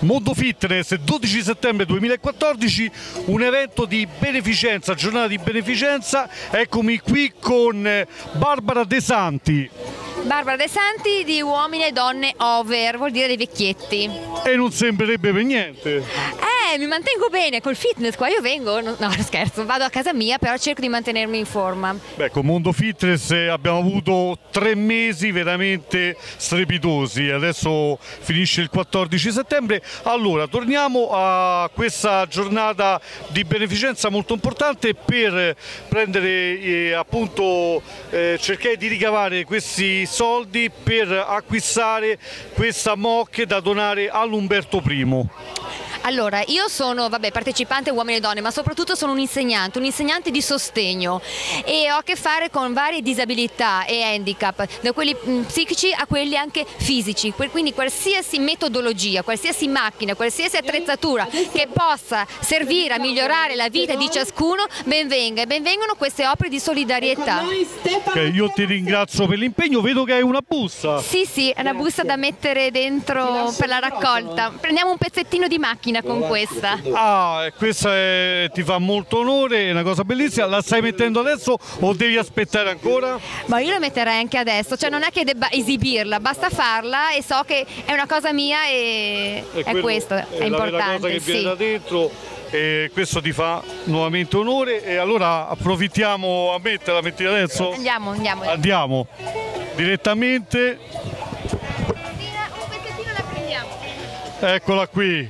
Mondo Fitness 12 settembre 2014, un evento di beneficenza, giornata di beneficenza. Eccomi qui con eh, Barbara De Santi Barbara De Santi di Uomini e Donne Over, vuol dire dei vecchietti. e non sembrerebbe per niente. Eh, mi mantengo bene col fitness qua, io vengo, no, no, scherzo, vado a casa mia, però cerco di mantenermi in forma. Beh, con Mondo Fitness eh, abbiamo avuto tre mesi veramente strepitosi, adesso finisce il 14 settembre. Allora, torniamo a questa giornata di beneficenza molto importante per prendere eh, appunto eh, cercare di ricavare questi soldi per acquistare questa mocche da donare all'Umberto I. Allora, io sono, vabbè, partecipante uomini e donne, ma soprattutto sono un insegnante, un insegnante di sostegno e ho a che fare con varie disabilità e handicap, da quelli mh, psichici a quelli anche fisici, quindi qualsiasi metodologia, qualsiasi macchina, qualsiasi attrezzatura che possa servire a migliorare la vita di ciascuno, benvenga e benvengono queste opere di solidarietà. Ok, io ti ringrazio per l'impegno, vedo che hai una busta. Sì, sì, è una busta da mettere dentro per la raccolta. Prendiamo un pezzettino di macchina con questa. Ah, e questa è- ti fa molto onore, è una cosa bellissima. La stai mettendo adesso o devi aspettare ancora? Ma io la metterei anche adesso, cioè non è che debba esibirla, basta farla e so che è una cosa mia e è, quello- questo, è, cosa importante. che viene sì. da dentro e questo ti fa nuovamente onore e allora approfittiamo a metterla, metti adesso? Andiamo, andiamo. Andiamo direttamente, Un pezzettino la prendiamo. eccola qui.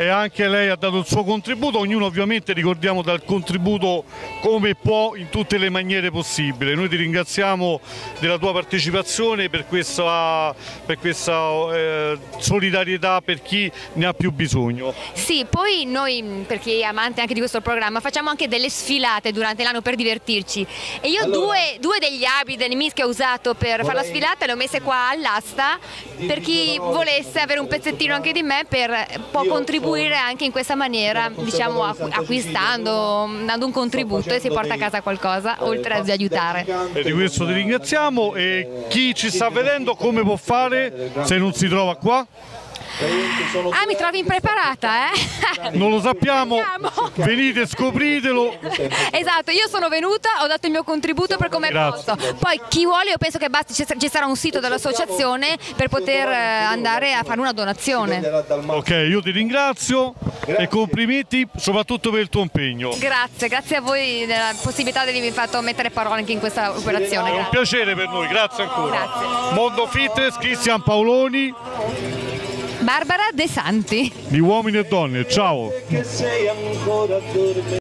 E anche lei ha dato il suo contributo, ognuno ovviamente ricordiamo dal contributo come può in tutte le maniere possibili. Noi ti ringraziamo della tua partecipazione per questa, per questa eh, solidarietà per chi ne ha più bisogno. Sì, poi noi, per chi è amante anche di questo programma, facciamo anche delle sfilate durante l'anno per divertirci. E io due, due degli abiti dei Nimis che ho usato per fare la sfilata le ho messe qua all'asta per chi volesse avere un pezzettino anche di me per, può contribuire anche in questa maniera, diciamo acqu- acquistando, dando un contributo e si porta a casa qualcosa, oltre ad aiutare. E di questo ti ringraziamo e chi ci sta vedendo come può fare se non si trova qua? Ah, mi trovi impreparata, eh? Non lo sappiamo, venite scopritelo. Esatto, io sono venuta, ho dato il mio contributo per come Grazie. posso. Poi chi vuole, io penso che basti, ci sa- ci sarà un sito dell'associazione per poter eh, andare a fare una donazione. Ok, io ti ringrazio e complimenti soprattutto per il tuo impegno. Grazie, grazie a voi della possibilità di avermi fatto mettere parole anche in questa operazione. È un piacere per noi, grazie ancora. Grazie. Mondo Fitness, Cristian Paoloni, Barbara De Santi. di Uomini e Donne, ciao.